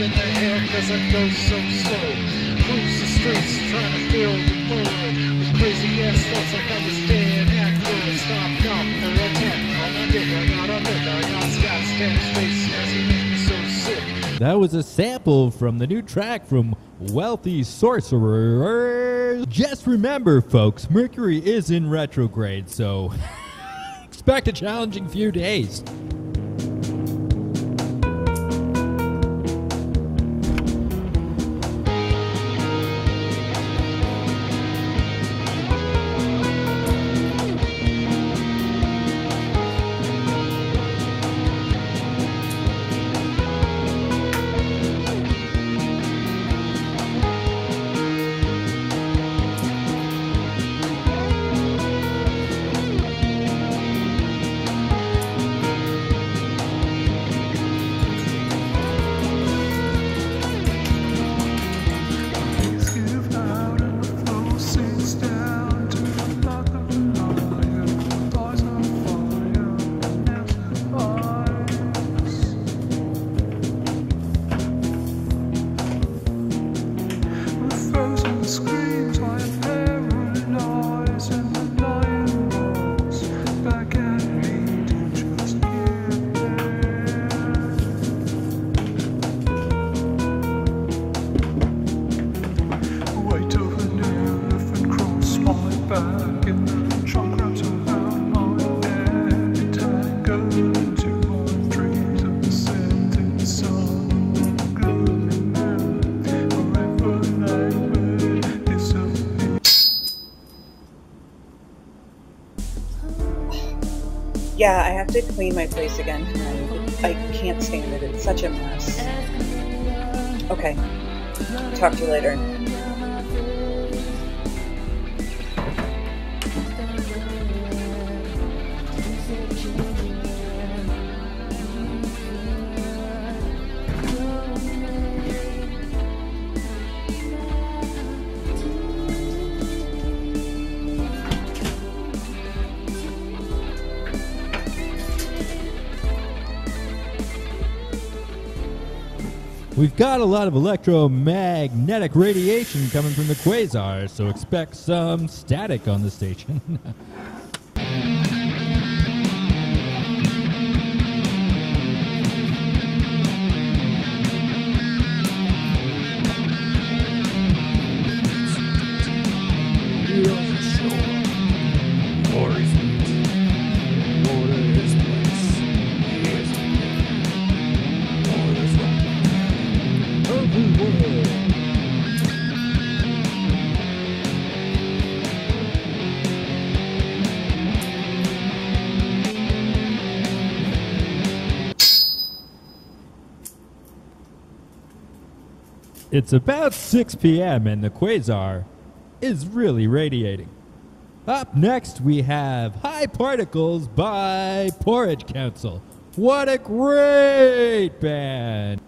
in the air, cause I go so slow. Cruise the streets, trying to the. With crazy ass thoughts like I was dead at up for a on my dick. I got a I got Scott's space, as he makes me so sick. That was a sample from the new track from Wealthy Sorcerer. Just remember, folks, Mercury is in retrograde, so expect a challenging few days. Yeah, I have to clean my place again. I can't stand it. It's such a mess. Okay. Talk to you later. We've got a lot of electromagnetic radiation coming from the quasar, so expect some static on the station. It's about 6 p.m. and the quasar is really radiating. Up next, we have High Particles by Porridge Council. What a great band!